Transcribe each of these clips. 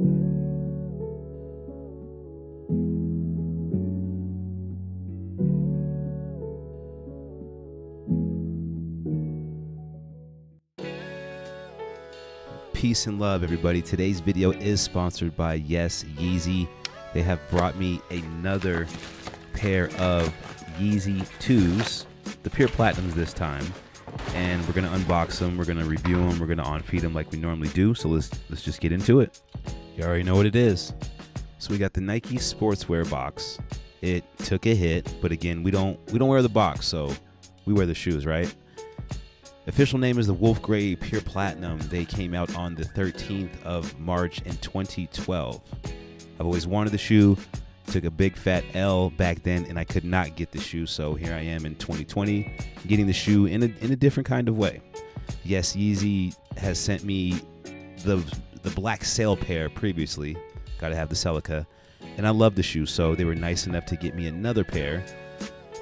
Peace and love, everybody. Today's video is sponsored by Yes Yeezy. They have brought me another pair of Yeezy 2s, the Pure Platinums this time. And we're gonna unbox them, we're gonna review them, we're gonna on-feet them like we normally do. So let's let's just get into it. You already know what it is. So we got the Nike sportswear box. It took a hit, but again, we don't we don't wear the box, so we wear the shoes, right? Official name is the Wolf Grey Pure Platinum. They came out on the 13th of March in 2012. I've always wanted the shoe, took a big fat L back then, and I could not get the shoe. So here I am in 2020, getting the shoe in a, in a different kind of way. Yes, Yeezy has sent me the the black sail pair previously. Got to have the Celica, and I love the shoe. So they were nice enough to get me another pair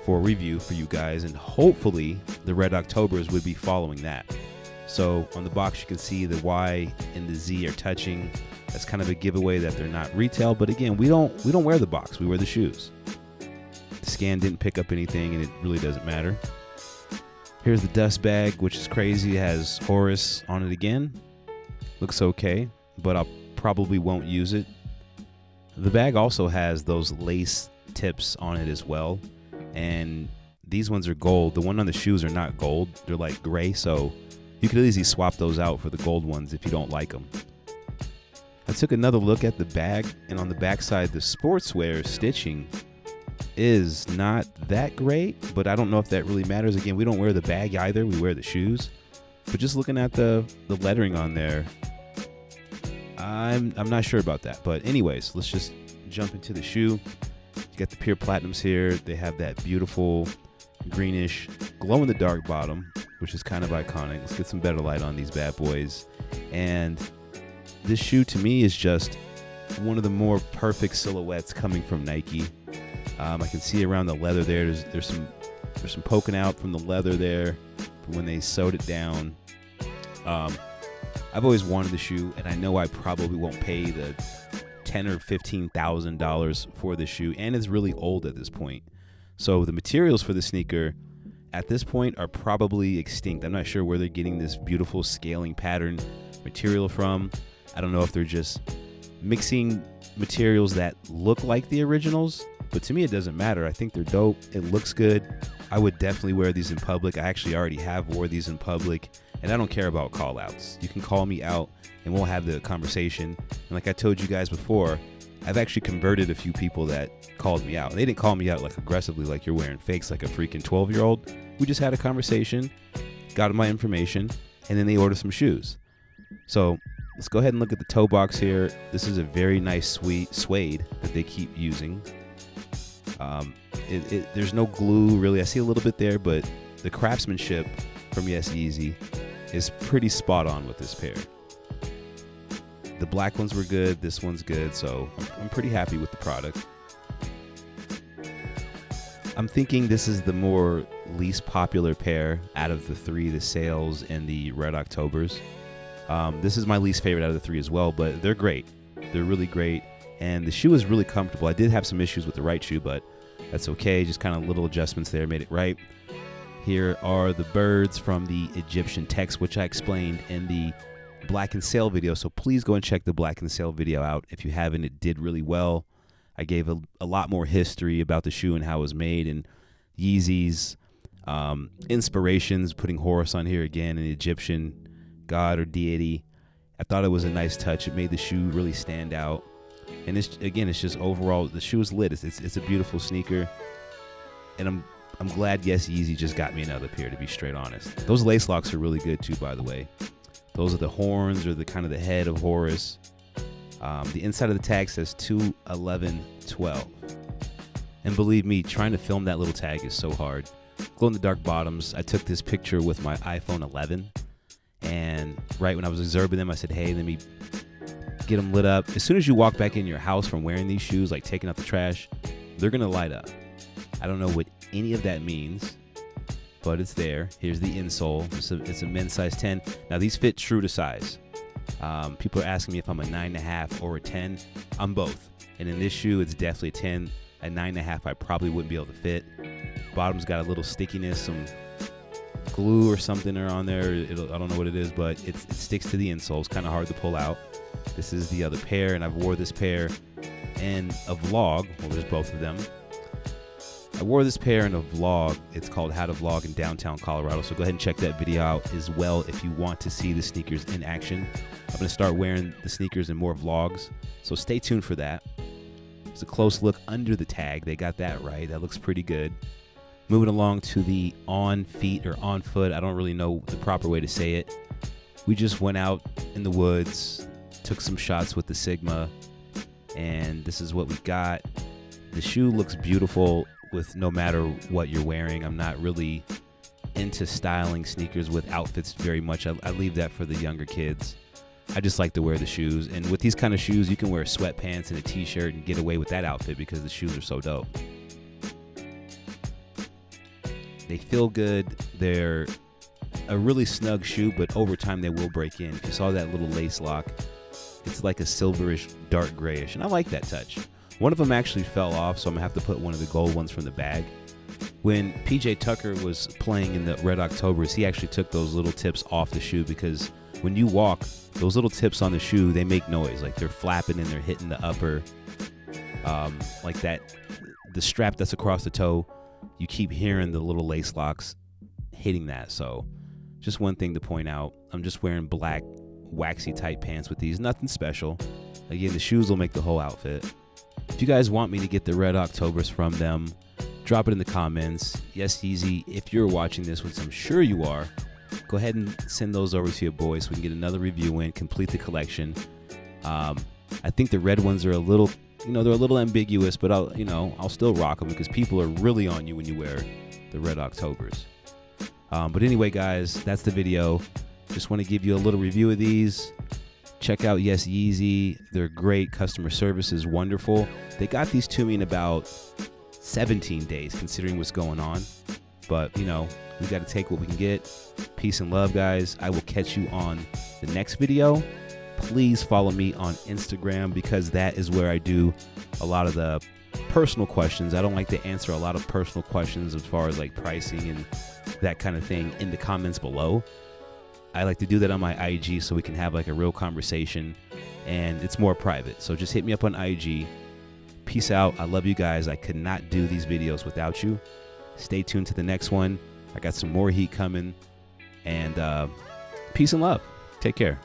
for review for you guys, and hopefully the Red Octobers would be following that. So on the box, you can see the Y and the Z are touching. That's kind of a giveaway that they're not retail, but again, we don't we don't wear the box. We wear the shoes. The scan didn't pick up anything, and it really doesn't matter. Here's the dust bag, which is crazy. It has Horus on it again. Looks okay, but I probably won't use it. The bag also has those lace tips on it as well and these ones are gold. The one on the shoes are not gold; they're like gray. So you could easily swap those out for the gold ones if you don't like them. I took another look at the bag, and on the backside, the sportswear stitching is not that great, but I don't know if that really matters. Again, we don't wear the bag either; we wear the shoes. But just looking at the the lettering on there, I'm I'm not sure about that. But anyways, let's just jump into the shoe. You got the pure platinums here. They have that beautiful greenish glow in the dark bottom, which is kind of iconic. Let's get some better light on these bad boys. And this shoe to me is just one of the more perfect silhouettes coming from Nike. Um, I can see around the leather there. There's, there's some there's some poking out from the leather there when they sewed it down. Um, I've always wanted the shoe, and I know I probably won't pay the ten or fifteen thousand dollars for the shoe, and it's really old at this point. So the materials for the sneaker at this point are probably extinct. I'm not sure where they're getting this beautiful scaling pattern material from. I don't know if they're just mixing materials that look like the originals, but to me it doesn't matter. I think they're dope. It looks good. I would definitely wear these in public. I actually already have wore these in public, and I don't care about call outs. You can call me out and we'll have the conversation. And like I told you guys before, I've actually converted a few people that called me out. They didn't call me out like aggressively, like you're wearing fakes, like a freaking 12 year old. We just had a conversation, got my information, and then they ordered some shoes. So let's go ahead and look at the toe box here. This is a very nice sweet suede that they keep using. Um, it, it, there's no glue really. I see a little bit there, but the craftsmanship from Yes Yeezy is pretty spot on with this pair. The black ones were good. This one's good. So I'm, I'm pretty happy with the product. I'm thinking this is the more least popular pair out of the three, the sails and the Red Octobers. Um, this is my least favorite out of the three as well, but they're great. They're really great. And the shoe is really comfortable. I did have some issues with the right shoe, but that's okay. Just kind of little adjustments there made it right. Here are the birds from the Egyptian text, which I explained in the Black and Sail video. So please go and check the Black and Sail video out. If you haven't, it did really well. I gave a, a lot more history about the shoe and how it was made and Yeezy's um, inspirations, putting Horus on here again, an Egyptian god or deity. I thought it was a nice touch. It made the shoe really stand out. And it's again, it's just overall the shoe is lit. It's, it's, it's a beautiful sneaker, and I'm I'm glad Yes Yeezy just got me another pair. To be straight honest, those lace locks are really good too. By the way, those are the horns or the kind of the head of Horus. Um, the inside of the tag says 21112. And believe me, trying to film that little tag is so hard. Glow in the dark bottoms. I took this picture with my iPhone 11. And right when I was observing them, I said, hey, let me get them lit up. As soon as you walk back in your house from wearing these shoes, like taking out the trash, they're going to light up. I don't know what any of that means but it's there. Here's the insole. It's a, it's a men's size 10. Now these fit true to size. Um, people are asking me if I'm a nine and a half or a ten. I'm both. And in this shoe, it's definitely a ten. A nine and a half, I probably wouldn't be able to fit. Bottom's got a little stickiness, some glue or something are on there. It'll, I don't know what it is, but it, it sticks to the insole. It's kind of hard to pull out. This is the other pair, and I've wore this pair in a vlog. Well, there's both of them. I wore this pair in a vlog. It's called How to Vlog in Downtown Colorado. So go ahead and check that video out as well if you want to see the sneakers in action. I'm going to start wearing the sneakers in more vlogs. So stay tuned for that. It's a close look under the tag. They got that right. That looks pretty good. Moving along to the on feet or on foot. I don't really know the proper way to say it. We just went out in the woods, took some shots with the Sigma, and this is what we got. The shoe looks beautiful with no matter what you're wearing. I'm not really into styling sneakers with outfits very much. I, I, leave that for the younger kids. I just like to wear the shoes. And with these kind of shoes, you can wear sweatpants and a t-shirt and get away with that outfit because the shoes are so dope. They feel good. They're a really snug shoe, but over time they will break in. You saw that little lace lock, it's like a silverish, dark grayish, and I like that touch. One of them actually fell off, so I'm gonna have to put one of the gold ones from the bag. When PJ Tucker was playing in the Red Octobers, he actually took those little tips off the shoe because when you walk, those little tips on the shoe they make noise, like they're flapping and they're hitting the upper, um, like that, the strap that's across the toe. You keep hearing the little lace locks hitting that. So, just one thing to point out: I'm just wearing black waxy tight pants with these. Nothing special. Again, the shoes will make the whole outfit. If you guys want me to get the Red Octobers from them, drop it in the comments. Yes Yeezy, if you're watching this, which I'm sure you are, go ahead and send those over to your boys so we can get another review in, complete the collection. Um, I think the red ones are a little, you know, they're a little ambiguous, but I'll, you know, I'll still rock them because people are really on you when you wear the Red Octobers. Um, but anyway, guys, that's the video. Just want to give you a little review of these. Check out Yes Yeezy. They're great customer service is wonderful. They got these to me in about 17 days, considering what's going on. But, you know, we got to take what we can get. Peace and love, guys. I will catch you on the next video. Please follow me on Instagram because that is where I do a lot of the personal questions. I don't like to answer a lot of personal questions as far as like pricing and that kind of thing in the comments below. I like to do that on my IG so we can have like a real conversation and it's more private. So just hit me up on IG. Peace out. I love you guys. I could not do these videos without you. Stay tuned to the next one. I got some more heat coming. And uh, peace and love. Take care.